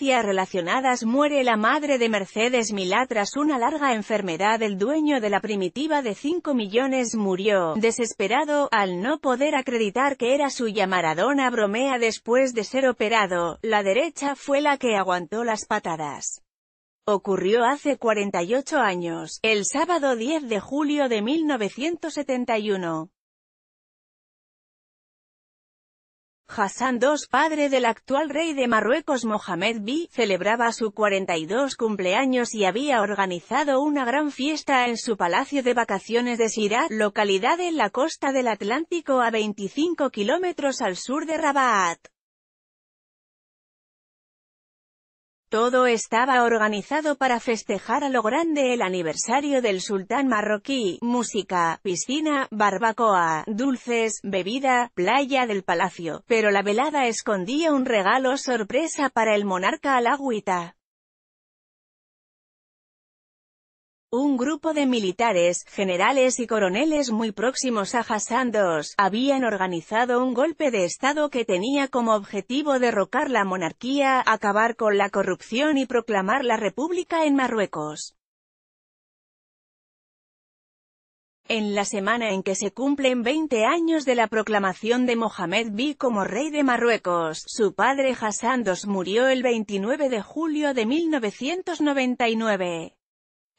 relacionadas muere la madre de Mercedes Milá tras una larga enfermedad el dueño de la primitiva de 5 millones murió, desesperado, al no poder acreditar que era suya Maradona bromea después de ser operado, la derecha fue la que aguantó las patadas. Ocurrió hace 48 años, el sábado 10 de julio de 1971. Hassan II, padre del actual rey de Marruecos Mohamed V, celebraba su 42 cumpleaños y había organizado una gran fiesta en su palacio de vacaciones de Sirat, localidad en la costa del Atlántico a 25 kilómetros al sur de Rabat. Todo estaba organizado para festejar a lo grande el aniversario del sultán marroquí, música, piscina, barbacoa, dulces, bebida, playa del palacio, pero la velada escondía un regalo sorpresa para el monarca alagüita. Un grupo de militares, generales y coroneles muy próximos a Hassan II, habían organizado un golpe de Estado que tenía como objetivo derrocar la monarquía, acabar con la corrupción y proclamar la república en Marruecos. En la semana en que se cumplen 20 años de la proclamación de Mohamed V como rey de Marruecos, su padre Hassan II murió el 29 de julio de 1999.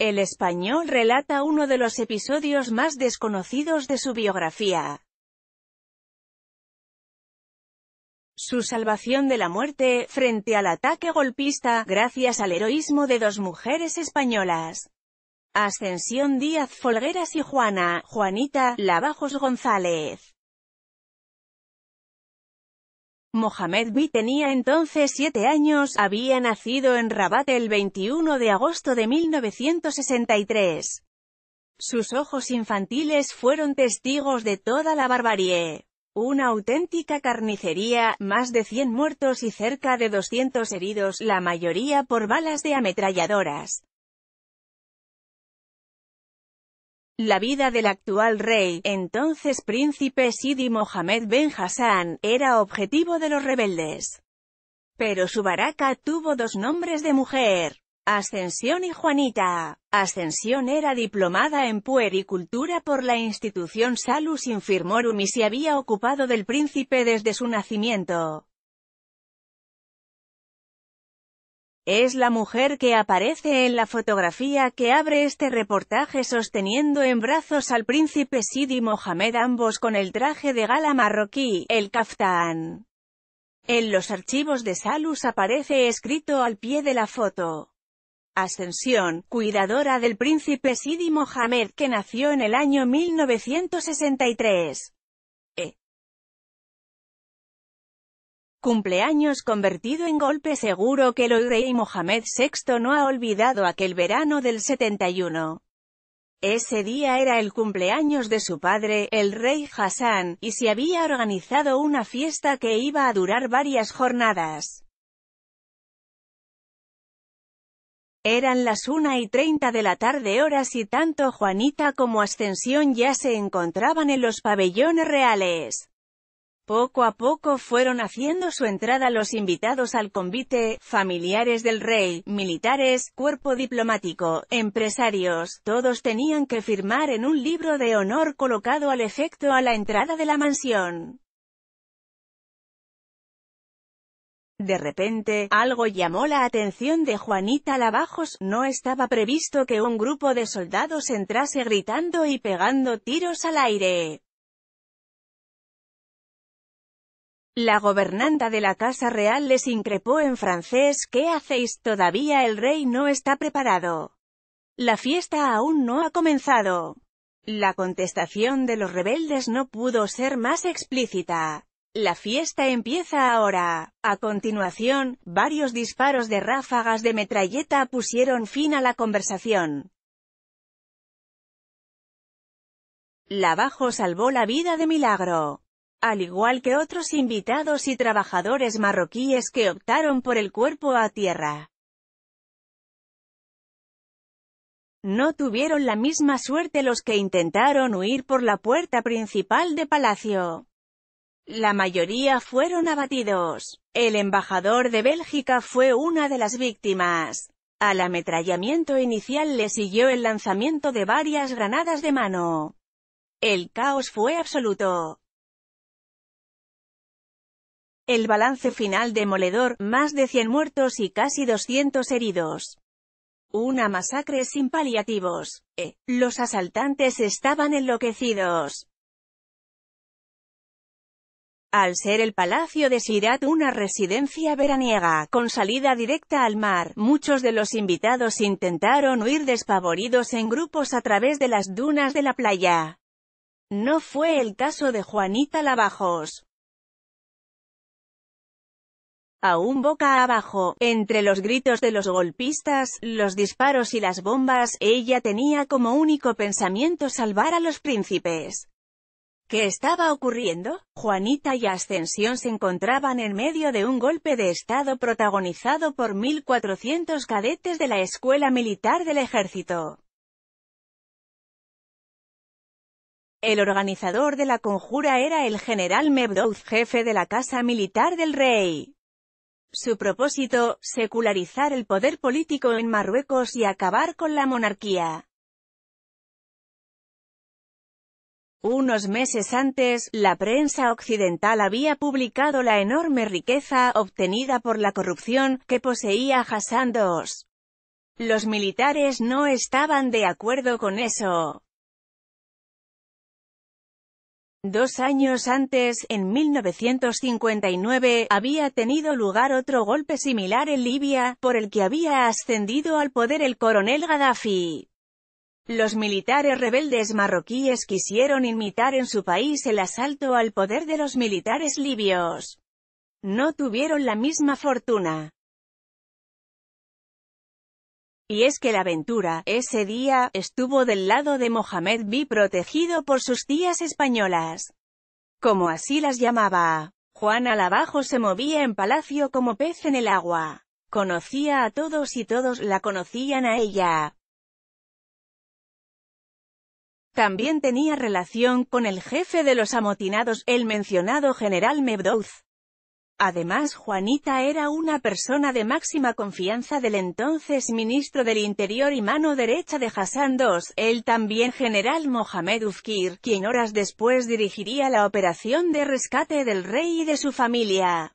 El español relata uno de los episodios más desconocidos de su biografía. Su salvación de la muerte, frente al ataque golpista, gracias al heroísmo de dos mujeres españolas. Ascensión Díaz Folgueras y Juana, Juanita, Lavajos González. Mohamed V tenía entonces siete años, había nacido en Rabat el 21 de agosto de 1963. Sus ojos infantiles fueron testigos de toda la barbarie. Una auténtica carnicería, más de 100 muertos y cerca de 200 heridos, la mayoría por balas de ametralladoras. La vida del actual rey, entonces príncipe Sidi Mohamed Ben Hassan, era objetivo de los rebeldes. Pero su baraca tuvo dos nombres de mujer. Ascensión y Juanita. Ascensión era diplomada en puericultura por la institución Salus Infirmorum y se había ocupado del príncipe desde su nacimiento. Es la mujer que aparece en la fotografía que abre este reportaje sosteniendo en brazos al príncipe Sidi Mohamed ambos con el traje de gala marroquí, el kaftán. En los archivos de Salus aparece escrito al pie de la foto. Ascensión, cuidadora del príncipe Sidi Mohamed que nació en el año 1963. Cumpleaños convertido en golpe seguro que el rey Mohamed VI no ha olvidado aquel verano del 71. Ese día era el cumpleaños de su padre, el rey Hassan, y se había organizado una fiesta que iba a durar varias jornadas. Eran las una y treinta de la tarde horas y tanto Juanita como Ascensión ya se encontraban en los pabellones reales. Poco a poco fueron haciendo su entrada los invitados al convite, familiares del rey, militares, cuerpo diplomático, empresarios, todos tenían que firmar en un libro de honor colocado al efecto a la entrada de la mansión. De repente, algo llamó la atención de Juanita Lavajos, no estaba previsto que un grupo de soldados entrase gritando y pegando tiros al aire. La gobernanta de la Casa Real les increpó en francés, ¿qué hacéis? Todavía el rey no está preparado. La fiesta aún no ha comenzado. La contestación de los rebeldes no pudo ser más explícita. La fiesta empieza ahora. A continuación, varios disparos de ráfagas de metralleta pusieron fin a la conversación. La bajo salvó la vida de milagro al igual que otros invitados y trabajadores marroquíes que optaron por el cuerpo a tierra. No tuvieron la misma suerte los que intentaron huir por la puerta principal de palacio. La mayoría fueron abatidos. El embajador de Bélgica fue una de las víctimas. Al ametrallamiento inicial le siguió el lanzamiento de varias granadas de mano. El caos fue absoluto. El balance final demoledor, más de 100 muertos y casi 200 heridos. Una masacre sin paliativos. Eh, los asaltantes estaban enloquecidos. Al ser el Palacio de Sirat una residencia veraniega, con salida directa al mar, muchos de los invitados intentaron huir despavoridos en grupos a través de las dunas de la playa. No fue el caso de Juanita Lavajos. Aún boca abajo, entre los gritos de los golpistas, los disparos y las bombas, ella tenía como único pensamiento salvar a los príncipes. ¿Qué estaba ocurriendo? Juanita y Ascensión se encontraban en medio de un golpe de estado protagonizado por 1.400 cadetes de la Escuela Militar del Ejército. El organizador de la conjura era el general Mebdouz, jefe de la Casa Militar del Rey. Su propósito, secularizar el poder político en Marruecos y acabar con la monarquía. Unos meses antes, la prensa occidental había publicado la enorme riqueza obtenida por la corrupción que poseía Hassan II. Los militares no estaban de acuerdo con eso. Dos años antes, en 1959, había tenido lugar otro golpe similar en Libia, por el que había ascendido al poder el coronel Gaddafi. Los militares rebeldes marroquíes quisieron imitar en su país el asalto al poder de los militares libios. No tuvieron la misma fortuna. Y es que la aventura, ese día, estuvo del lado de Mohamed B. protegido por sus tías españolas. Como así las llamaba. Juan Alabajo se movía en palacio como pez en el agua. Conocía a todos y todos la conocían a ella. También tenía relación con el jefe de los amotinados, el mencionado general Mebdouz. Además Juanita era una persona de máxima confianza del entonces ministro del Interior y mano derecha de Hassan II, el también general Mohamed Ufkir, quien horas después dirigiría la operación de rescate del rey y de su familia.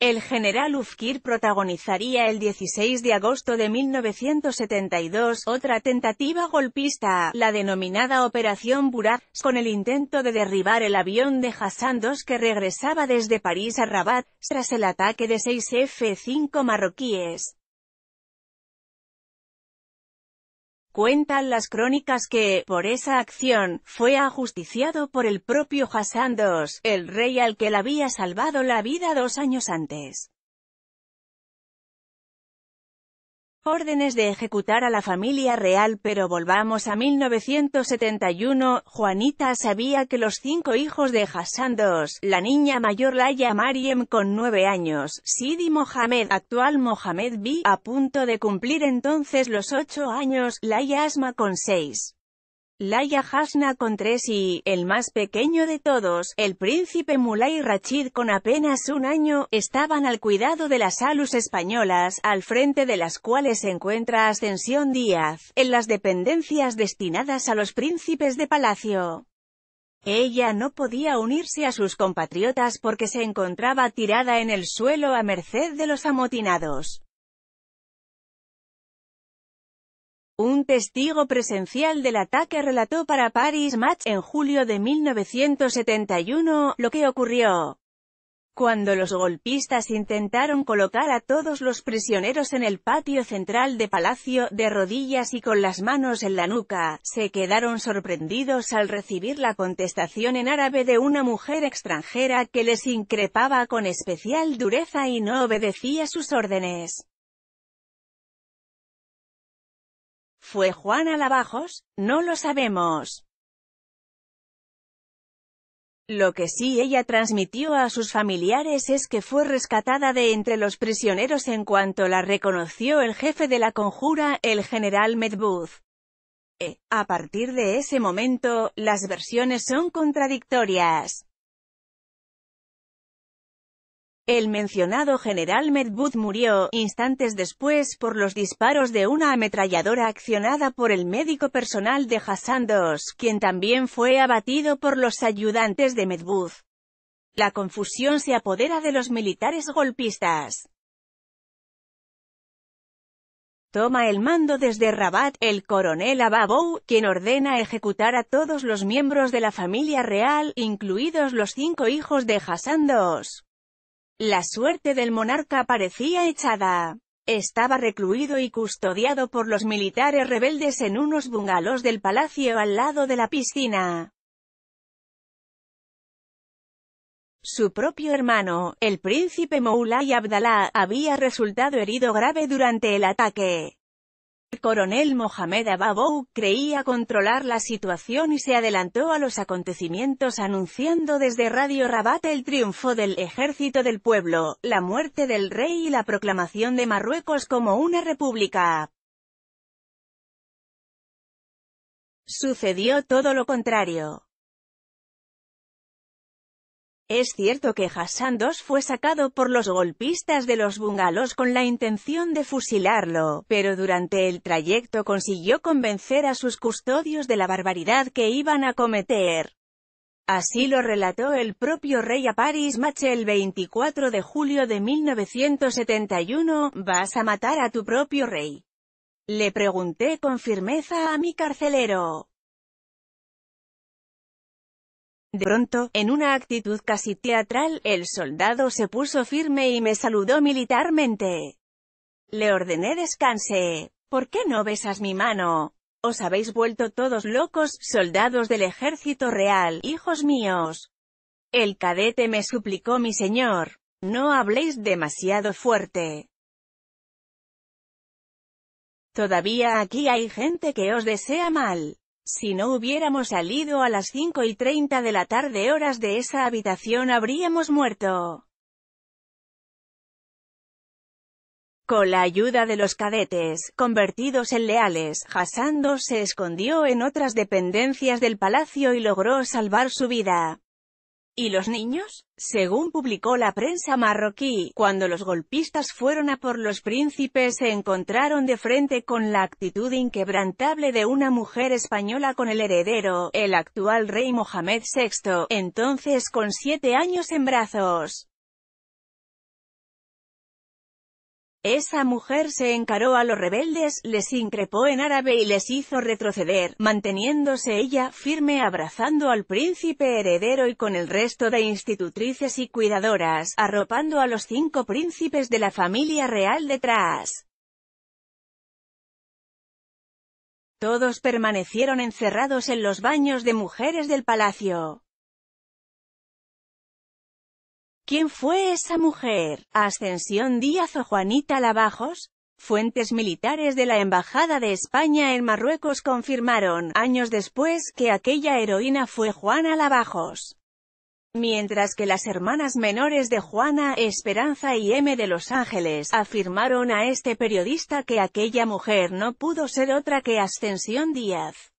El general Ufkir protagonizaría el 16 de agosto de 1972 otra tentativa golpista, la denominada Operación Burak, con el intento de derribar el avión de Hassan II que regresaba desde París a Rabat, tras el ataque de seis F-5 marroquíes. Cuentan las crónicas que, por esa acción, fue ajusticiado por el propio Hassan II, el rey al que le había salvado la vida dos años antes. Órdenes de ejecutar a la familia real pero volvamos a 1971, Juanita sabía que los cinco hijos de Hassan II, la niña mayor Laia Mariem con nueve años, Sidi Mohamed, actual Mohamed B, a punto de cumplir entonces los ocho años, Laia Asma con seis. Laia Hasna con tres y, el más pequeño de todos, el príncipe Mulay Rachid con apenas un año, estaban al cuidado de las alus españolas, al frente de las cuales se encuentra Ascensión Díaz, en las dependencias destinadas a los príncipes de palacio. Ella no podía unirse a sus compatriotas porque se encontraba tirada en el suelo a merced de los amotinados. Un testigo presencial del ataque relató para Paris Match en julio de 1971 lo que ocurrió. Cuando los golpistas intentaron colocar a todos los prisioneros en el patio central de Palacio, de rodillas y con las manos en la nuca, se quedaron sorprendidos al recibir la contestación en árabe de una mujer extranjera que les increpaba con especial dureza y no obedecía sus órdenes. ¿Fue Juana Lavajos? No lo sabemos. Lo que sí ella transmitió a sus familiares es que fue rescatada de entre los prisioneros en cuanto la reconoció el jefe de la conjura, el general Medbuz. E, a partir de ese momento, las versiones son contradictorias. El mencionado general Medbud murió, instantes después, por los disparos de una ametralladora accionada por el médico personal de Hassan II, quien también fue abatido por los ayudantes de Medbud. La confusión se apodera de los militares golpistas. Toma el mando desde Rabat, el coronel Ababou, quien ordena ejecutar a todos los miembros de la familia real, incluidos los cinco hijos de Hassan II. La suerte del monarca parecía echada. Estaba recluido y custodiado por los militares rebeldes en unos bungalows del palacio al lado de la piscina. Su propio hermano, el príncipe Moulay Abdallah, había resultado herido grave durante el ataque. El coronel Mohamed Ababou creía controlar la situación y se adelantó a los acontecimientos anunciando desde Radio Rabat el triunfo del ejército del pueblo, la muerte del rey y la proclamación de Marruecos como una república. Sucedió todo lo contrario. Es cierto que Hassan II fue sacado por los golpistas de los bungalows con la intención de fusilarlo, pero durante el trayecto consiguió convencer a sus custodios de la barbaridad que iban a cometer. Así lo relató el propio rey a Paris Match el 24 de julio de 1971, «¿Vas a matar a tu propio rey?» Le pregunté con firmeza a mi carcelero. De pronto, en una actitud casi teatral, el soldado se puso firme y me saludó militarmente. Le ordené descanse. ¿Por qué no besas mi mano? ¿Os habéis vuelto todos locos, soldados del ejército real, hijos míos? El cadete me suplicó mi señor. No habléis demasiado fuerte. Todavía aquí hay gente que os desea mal. Si no hubiéramos salido a las 5 y 30 de la tarde horas de esa habitación habríamos muerto. Con la ayuda de los cadetes, convertidos en leales, Hassan II se escondió en otras dependencias del palacio y logró salvar su vida. ¿Y los niños? Según publicó la prensa marroquí, cuando los golpistas fueron a por los príncipes se encontraron de frente con la actitud inquebrantable de una mujer española con el heredero, el actual rey Mohamed VI, entonces con siete años en brazos. Esa mujer se encaró a los rebeldes, les increpó en árabe y les hizo retroceder, manteniéndose ella firme abrazando al príncipe heredero y con el resto de institutrices y cuidadoras, arropando a los cinco príncipes de la familia real detrás. Todos permanecieron encerrados en los baños de mujeres del palacio. ¿Quién fue esa mujer? ¿Ascensión Díaz o Juanita Lavajos? Fuentes militares de la Embajada de España en Marruecos confirmaron, años después, que aquella heroína fue Juana Lavajos. Mientras que las hermanas menores de Juana, Esperanza y M de Los Ángeles, afirmaron a este periodista que aquella mujer no pudo ser otra que Ascensión Díaz.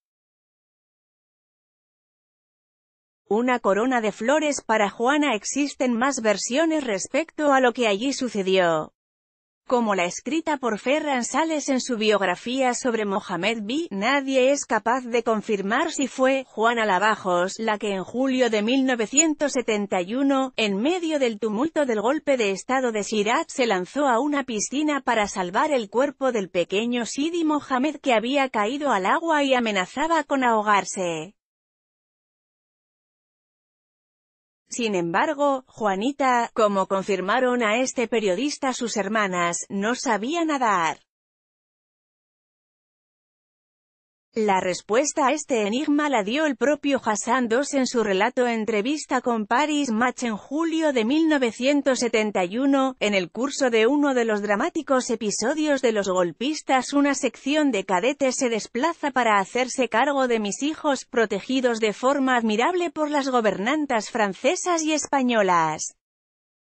Una corona de flores para Juana existen más versiones respecto a lo que allí sucedió. Como la escrita por Ferran Sales en su biografía sobre Mohamed B, nadie es capaz de confirmar si fue Juana Lavajos la que en julio de 1971, en medio del tumulto del golpe de estado de Sirat, se lanzó a una piscina para salvar el cuerpo del pequeño Sidi Mohamed que había caído al agua y amenazaba con ahogarse. Sin embargo, Juanita, como confirmaron a este periodista sus hermanas, no sabía nadar. La respuesta a este enigma la dio el propio Hassan II en su relato entrevista con Paris Match en julio de 1971, en el curso de uno de los dramáticos episodios de los golpistas una sección de cadetes se desplaza para hacerse cargo de mis hijos, protegidos de forma admirable por las gobernantas francesas y españolas.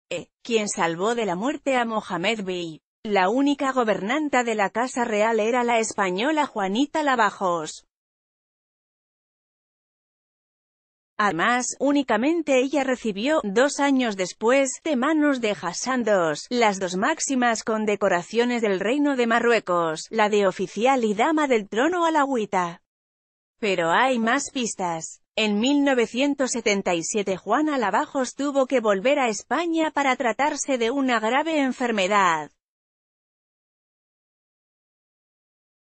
E, quien salvó de la muerte a Mohamed Bey. La única gobernanta de la Casa Real era la española Juanita Lavajos. Además, únicamente ella recibió, dos años después, de manos de Hassan II, las dos máximas condecoraciones del Reino de Marruecos, la de oficial y dama del trono alagüita. Pero hay más pistas. En 1977 Juana Lavajos tuvo que volver a España para tratarse de una grave enfermedad.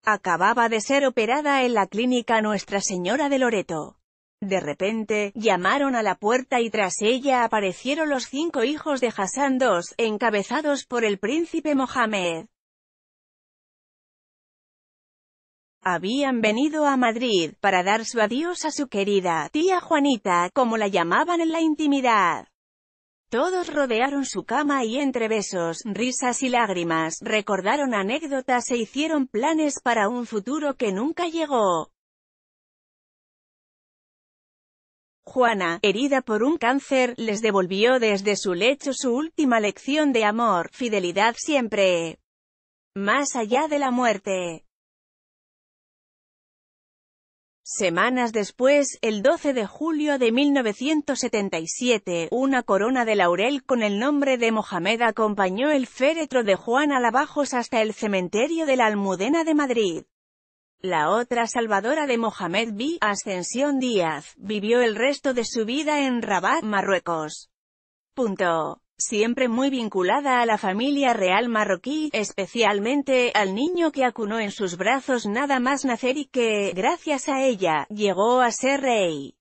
Acababa de ser operada en la clínica Nuestra Señora de Loreto. De repente, llamaron a la puerta y tras ella aparecieron los cinco hijos de Hassan II, encabezados por el príncipe Mohamed. Habían venido a Madrid, para dar su adiós a su querida tía Juanita, como la llamaban en la intimidad. Todos rodearon su cama y entre besos, risas y lágrimas, recordaron anécdotas e hicieron planes para un futuro que nunca llegó. Juana, herida por un cáncer, les devolvió desde su lecho su última lección de amor, fidelidad siempre. Más allá de la muerte. Semanas después, el 12 de julio de 1977, una corona de laurel con el nombre de Mohamed acompañó el féretro de Juana Lavajos hasta el cementerio de la Almudena de Madrid. La otra salvadora de Mohamed B. Ascensión Díaz, vivió el resto de su vida en Rabat, Marruecos. Punto. Siempre muy vinculada a la familia real marroquí, especialmente al niño que acunó en sus brazos nada más nacer y que, gracias a ella, llegó a ser rey.